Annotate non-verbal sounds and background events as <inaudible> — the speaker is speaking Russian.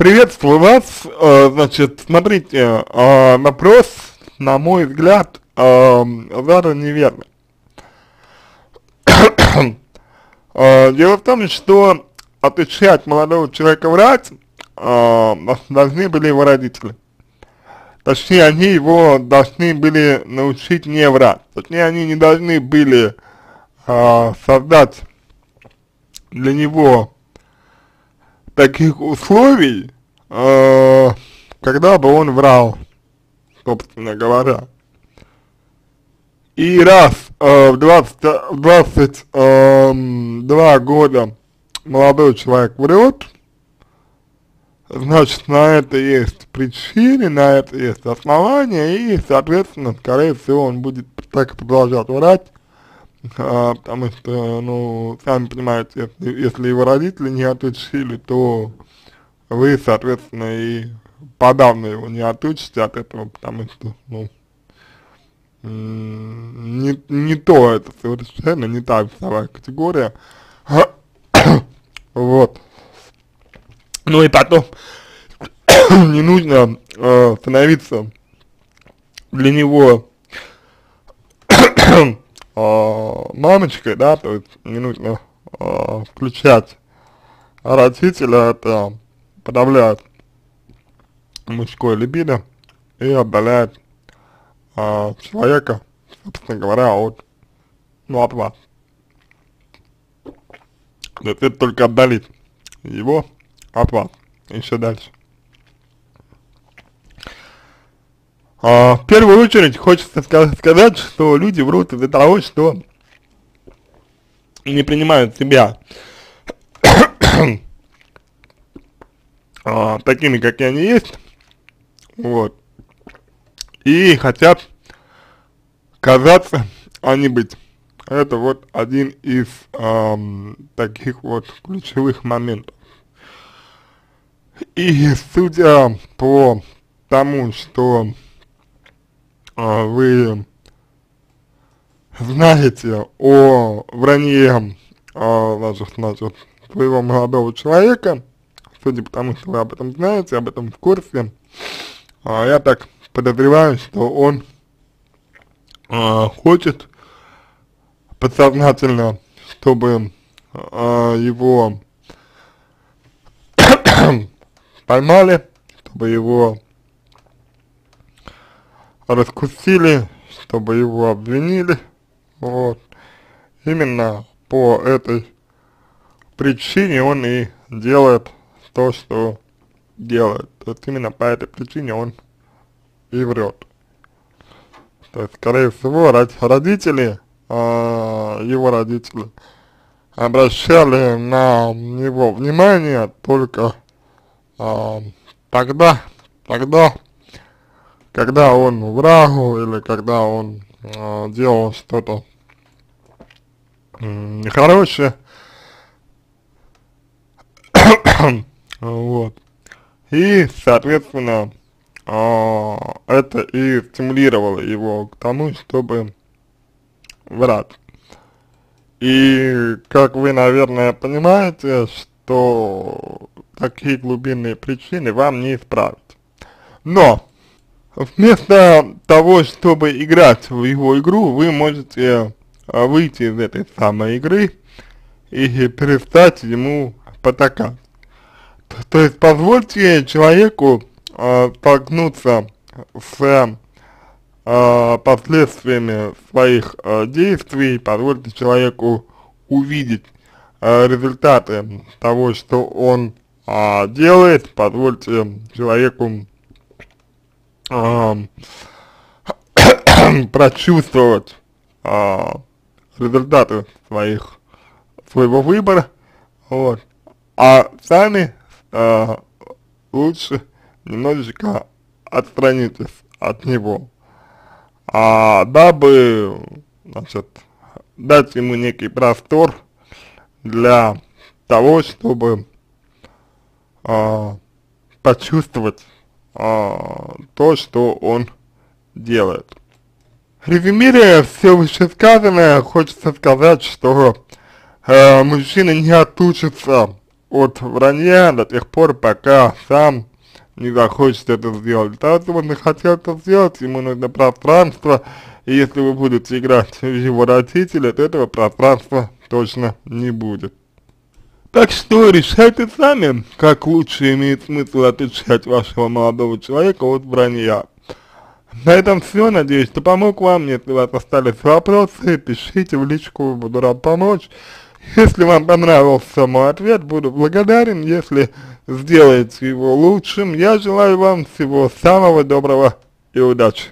Приветствую вас, э, значит, смотрите, э, вопрос, на мой взгляд, задан неверно. э, дело в том, что отвечать молодого человека врать должны были его родители. Точнее, они его должны были научить не врать. Точнее, они не должны были создать для него таких условий, э, когда бы он врал, собственно говоря. И раз э, в 20, в 22 э, года молодой человек врет, значит, на это есть причины, на это есть основания, и, соответственно, скорее всего, он будет так продолжать врать, а, потому что, ну, сами понимаете, если, если его родители не отучили, то вы, соответственно, и подавно его не отучите от этого, потому что, ну, не, не то это совершенно, не та весовая категория, <coughs> вот. Ну и потом, <coughs> не нужно э, становиться для него мамочкой, да, то есть не нужно э, включать родителя, это подавляет мужское либидо и отдаляет э, человека, собственно говоря, от, ну, от вас. Это только отдалит его от вас, еще дальше. А, в первую очередь хочется сказать, что люди врут из-за того, что не принимают себя <coughs> а, такими, какие они есть, вот, и хотят казаться, а не быть. Это вот один из эм, таких вот ключевых моментов. И судя по тому, что а, вы знаете о вранье а, значит, значит, своего молодого человека, судя по тому, что вы об этом знаете, об этом в курсе, а, я так подозреваю, что он а, хочет подсознательно, чтобы а, его <coughs> поймали, чтобы его раскусили, чтобы его обвинили, вот. Именно по этой причине он и делает то, что делает. То есть именно по этой причине он и врет. То есть, скорее всего, родители, э, его родители, обращали на него внимание только э, тогда, тогда, когда он врагу или когда он э, делал что-то нехорошее, <coughs> вот, и, соответственно, э, это и стимулировало его к тому, чтобы врать. И, как вы, наверное, понимаете, что такие глубинные причины вам не исправить. Но, Вместо того, чтобы играть в его игру, вы можете а, выйти из этой самой игры и перестать ему потакать. То есть позвольте человеку э, столкнуться с э, последствиями своих э, действий, позвольте человеку увидеть э, результаты того, что он э, делает, позвольте человеку <coughs> прочувствовать а, результаты своих своего выбора, вот, а сами а, лучше немножечко отстранитесь от него, а дабы, значит, дать ему некий простор для того, чтобы а, почувствовать а, то, что он делает. Резюмируя все вышесказанное, хочется сказать, что э, мужчина не отучится от вранья до тех пор, пока сам не захочет это сделать. Для того, чтобы он захотел это сделать, ему нужно пространство, и если вы будете играть в его родителей, то этого пространства точно не будет. Так что решайте сами, как лучше имеет смысл отличать вашего молодого человека от вранья. На этом все, надеюсь, что помог вам, если у вас остались вопросы, пишите в личку, буду рад помочь. Если вам понравился мой ответ, буду благодарен, если сделаете его лучшим. Я желаю вам всего самого доброго и удачи.